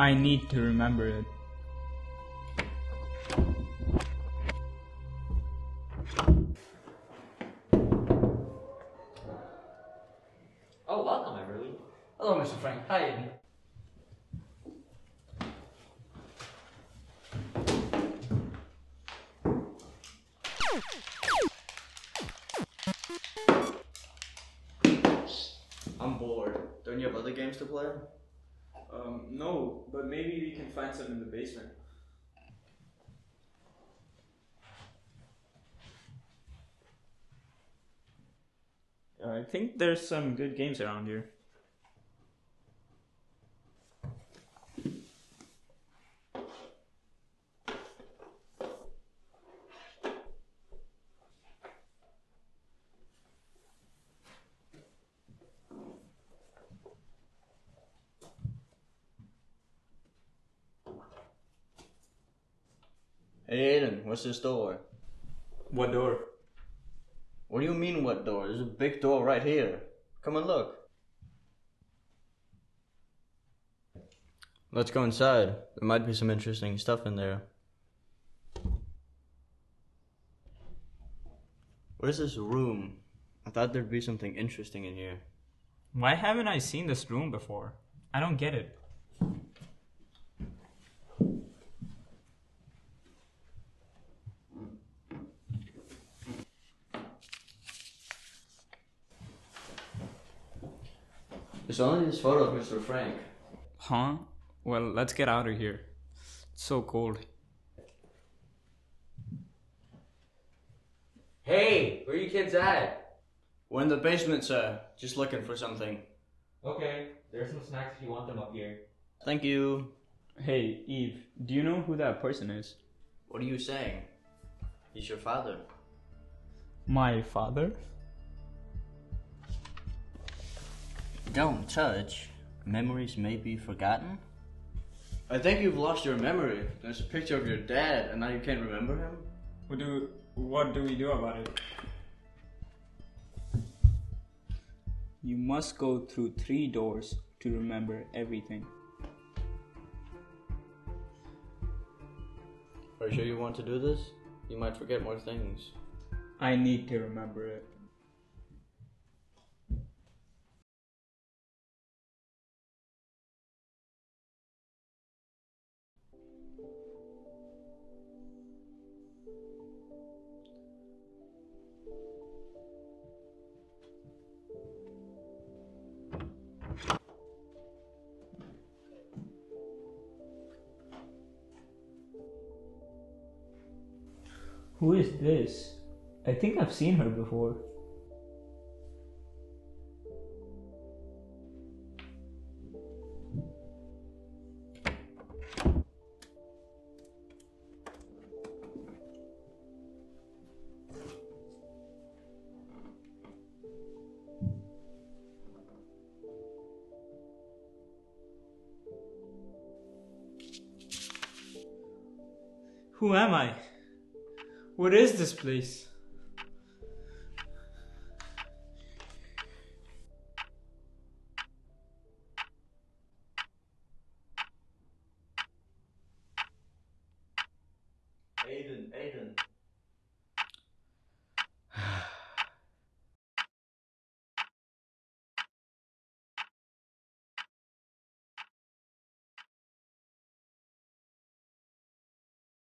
I need to remember it. Oh, welcome, Everly. Hello, Mr. Frank. Hi, Amy. I'm bored. Don't you have other games to play? Um, no, but maybe we can find some in the basement. I think there's some good games around here. Aiden, what's this door? What door? What do you mean what door? There's a big door right here. Come and look. Let's go inside. There might be some interesting stuff in there. What is this room? I thought there'd be something interesting in here. Why haven't I seen this room before? I don't get it. There's only this photo of Mr. Frank. Huh? Well, let's get out of here. It's so cold. Hey, where are you kids at? We're in the basement, sir. Just looking for something. Okay, there's some snacks if you want them up here. Thank you. Hey, Eve, do you know who that person is? What are you saying? He's your father. My father? Don't touch. Memories may be forgotten. I think you've lost your memory. There's a picture of your dad, and now you can't remember him. What do what do we do about it? You must go through three doors to remember everything. Are you sure you want to do this? You might forget more things. I need to remember it. Who is this? I think I've seen her before. Who am I? What is this place?